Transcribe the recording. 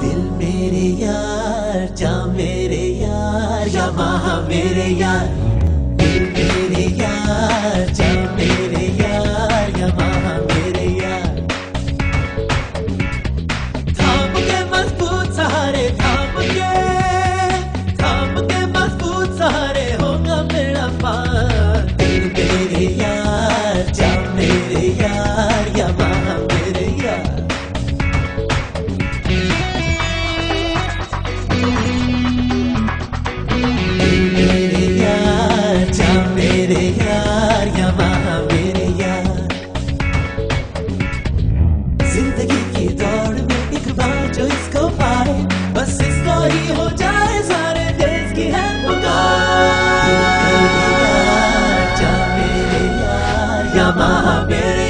दिल मेरे यार जा मेरे यार यामाहा मेरे यार। की हो जाए सारे देश की है पुकार। महा मेरे